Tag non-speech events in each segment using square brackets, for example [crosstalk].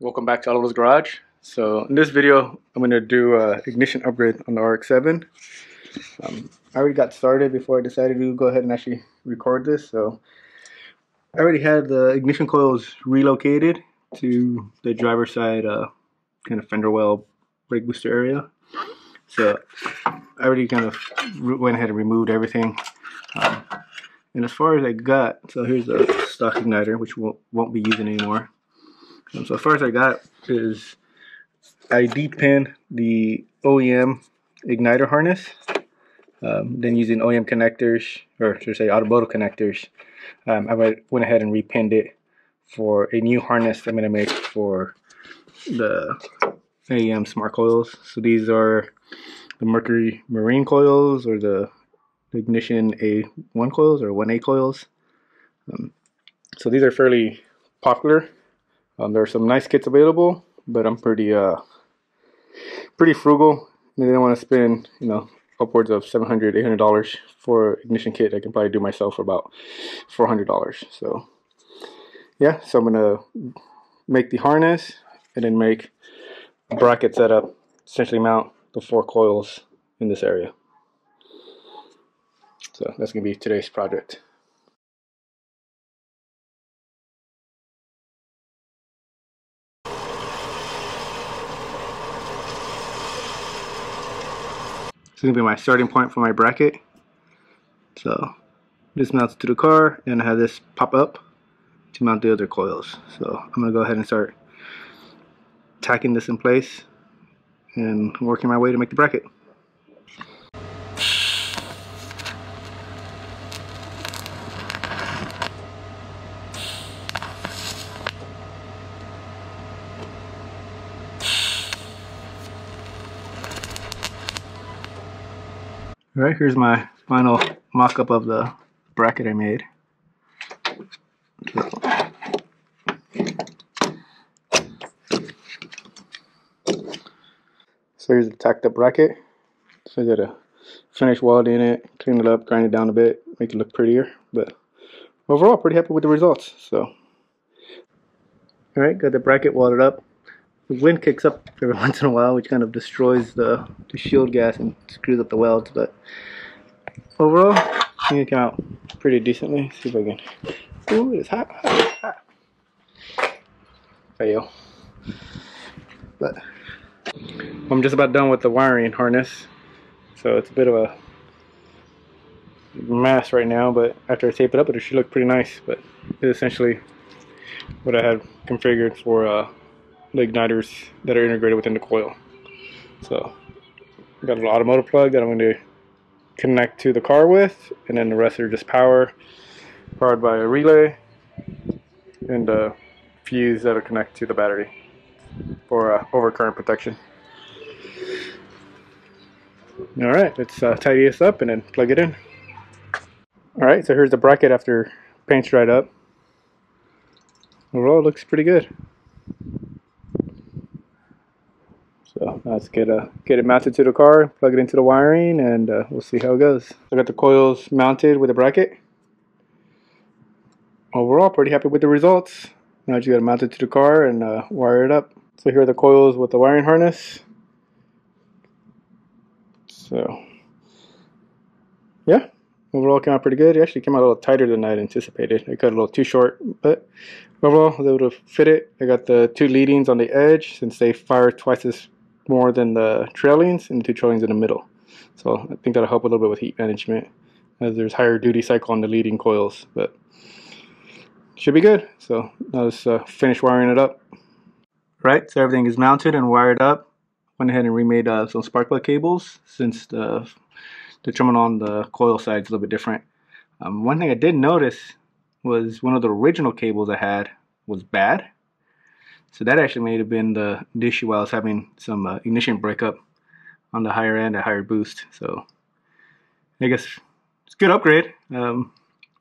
Welcome back to Alvaro's Garage. So in this video, I'm going to do a ignition upgrade on the RX-7. Um, I already got started before I decided to go ahead and actually record this. So I already had the ignition coils relocated to the driver's side uh, kind of fender well brake booster area. So I already kind of went ahead and removed everything. Um, and as far as I got, so here's the stock igniter, which won't, won't be using anymore. Um, so first I got is I depinned the OEM igniter harness, um, then using OEM connectors, or should I say automotive connectors, um, I went ahead and repinned it for a new harness I'm going to make for the AEM smart coils. So these are the Mercury Marine coils or the Ignition A1 coils or 1A coils. Um, so these are fairly popular um, there are some nice kits available, but I'm pretty uh pretty frugal. I didn't want to spend you know upwards of 700 800 dollars for ignition kit. I can probably do myself for about 400 dollars. So yeah so I'm gonna make the harness and then make a bracket setup essentially mount the four coils in this area. So that's gonna be today's project This is gonna be my starting point for my bracket. So this mounts to the car and I have this pop up to mount the other coils. So I'm gonna go ahead and start tacking this in place and working my way to make the bracket. Alright, here's my final mock-up of the bracket I made. So. so here's the tacked up bracket. So I got a finish welding in it, clean it up, grind it down a bit, make it look prettier. But overall, pretty happy with the results. So, alright, got the bracket welded up the wind kicks up every [laughs] once in a while, which kind of destroys the, the shield gas and screws up the welds. But overall, I think it came out pretty decently. see if I can. Ooh, it's hot, hot, hot. Fail. But I'm just about done with the wiring harness. So it's a bit of a mess right now, but after I tape it up, it should look pretty nice. But it's essentially what I had configured for uh, the igniters that are integrated within the coil. So got a little automotive plug that I'm going to connect to the car with and then the rest are just power powered by a relay and a fuse that'll connect to the battery for uh, overcurrent protection. Alright, let's uh, tidy this up and then plug it in. Alright, so here's the bracket after paint's dried up. Overall, it looks pretty good. So let's get, uh, get it mounted to the car, plug it into the wiring, and uh, we'll see how it goes. I got the coils mounted with a bracket. Overall, pretty happy with the results. Now you got to mount it to the car and uh, wire it up. So here are the coils with the wiring harness. So, yeah, overall came out pretty good. It actually came out a little tighter than I anticipated. I cut a little too short, but overall I was able to fit it. I got the two leadings on the edge since they fire twice as more than the trailings and the two trailings in the middle. So I think that'll help a little bit with heat management as there's higher duty cycle on the leading coils, but should be good. So now let's uh, finish wiring it up. Right, so everything is mounted and wired up. Went ahead and remade uh, some spark plug cables since the, the terminal on the coil side is a little bit different. Um, one thing I did notice was one of the original cables I had was bad. So that actually may have been the, issue while I was having some uh, ignition breakup on the higher end, a higher boost. So I guess it's a good upgrade. Um,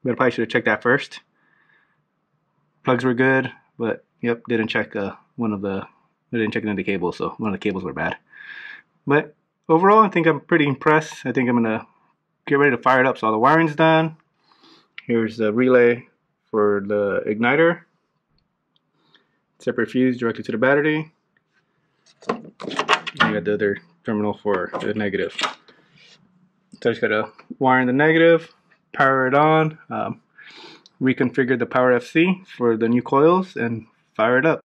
but I probably should have checked that first. Plugs were good, but yep, didn't check uh, one of the, I didn't check into the cables, so one of the cables were bad. But overall, I think I'm pretty impressed. I think I'm gonna get ready to fire it up. So all the wiring's done. Here's the relay for the igniter separate fuse directly to the battery. And you got the other terminal for the negative. So I just gotta wire in the negative, power it on, um, reconfigure the power FC for the new coils, and fire it up.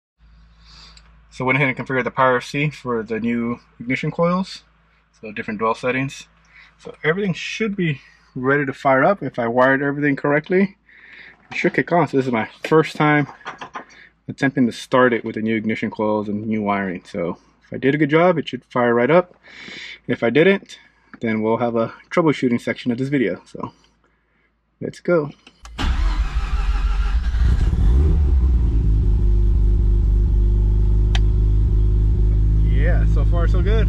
So went ahead and configured the power FC for the new ignition coils. So different dwell settings. So everything should be ready to fire up if I wired everything correctly. It should kick on. So this is my first time attempting to start it with the new ignition coils and new wiring. So if I did a good job, it should fire right up. If I didn't, then we'll have a troubleshooting section of this video. So let's go. Yeah, so far so good.